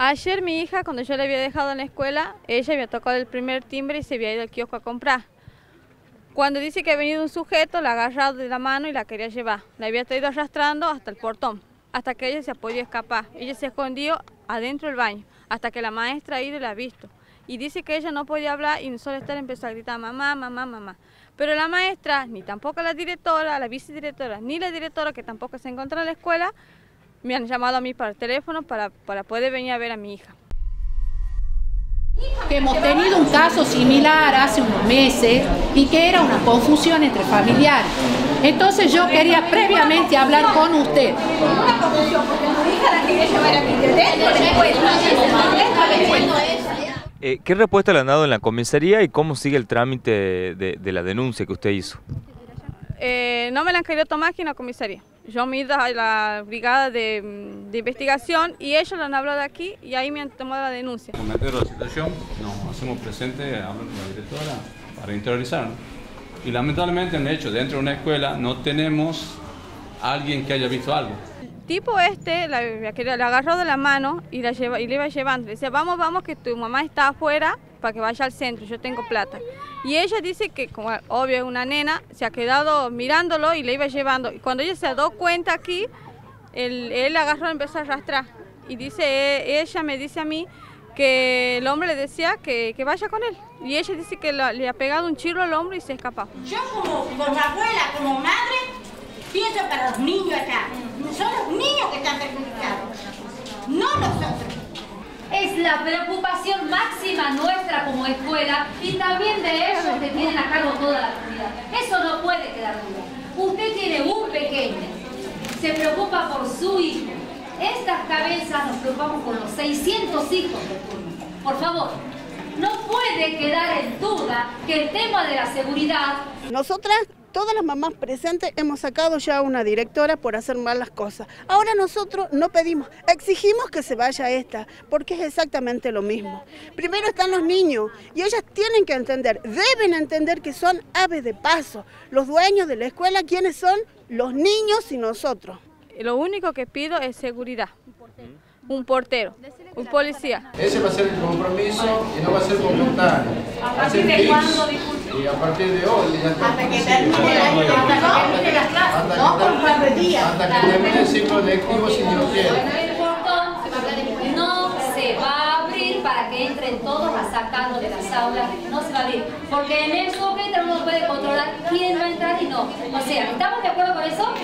Ayer mi hija, cuando yo la había dejado en la escuela, ella había tocado el primer timbre y se había ido al kiosco a comprar. Cuando dice que ha venido un sujeto, la ha agarrado de la mano y la quería llevar. La había traído arrastrando hasta el portón, hasta que ella se podido escapar. Ella se escondió adentro del baño, hasta que la maestra ha ido y la ha visto. Y dice que ella no podía hablar y solo estar empezó a gritar mamá, mamá, mamá. Pero la maestra, ni tampoco la directora, la vicedirectora, ni la directora, que tampoco se encuentra en la escuela, me han llamado a mí para el teléfono para, para poder venir a ver a mi hija. Que hemos tenido un caso similar hace unos meses y que era una confusión entre familiares. Entonces yo quería previamente hablar con usted. Una confusión, porque tu hija la quería llevar a mi dentro de la escuela. Dentro de la escuela. Eh, ¿Qué respuesta le han dado en la comisaría y cómo sigue el trámite de, de la denuncia que usted hizo? Eh, no me la han querido tomar aquí en la comisaría. Yo me ido a la brigada de, de investigación y ellos lo han hablado aquí y ahí me han tomado la denuncia. Comentar la situación, nos hacemos presentes, hablo con la directora para interiorizar. Y lamentablemente, en hecho, dentro de una escuela no tenemos a alguien que haya visto algo. Tipo este la, la agarró de la mano y, la lleva, y le iba llevando. Le decía, vamos, vamos, que tu mamá está afuera para que vaya al centro, yo tengo plata. Y ella dice que, como obvio es una nena, se ha quedado mirándolo y le iba llevando. Y cuando ella se dio cuenta aquí, él, él agarró y empezó a arrastrar. Y dice, e, ella me dice a mí que el hombre le decía que, que vaya con él. Y ella dice que la, le ha pegado un chirro al hombre y se escapó. Yo como, como abuela, como madre, pienso para los niños acá. Son los niños que están perjudicados, no nosotros. Es la preocupación máxima nuestra como escuela y también de ellos que tienen a cargo toda la comunidad. Eso no puede quedar duda. Usted tiene un pequeño, se preocupa por su hijo. Estas cabezas nos preocupamos por los 600 hijos del turno. Por favor, no puede quedar en duda que el tema de la seguridad... Nosotras todas las mamás presentes hemos sacado ya a una directora por hacer mal las cosas. Ahora nosotros no pedimos, exigimos que se vaya esta, porque es exactamente lo mismo. Primero están los niños y ellas tienen que entender, deben entender que son aves de paso. Los dueños de la escuela, ¿quiénes son? Los niños y nosotros. Lo único que pido es seguridad. Un portero, un policía. Ese va a ser el compromiso y no va a ser voluntario. ¿A partir de cuándo, Y a partir de hoy ya está. Hasta que termine las clases, no por un par de días. Hasta que termine el ciclo lectivo si Dios quiere. No se va a abrir para que entren todos a sacarlo de las aulas, no se va a abrir, porque en el sujeto uno puede controlar quién va a entrar y no. O sea, ¿estamos de acuerdo con eso?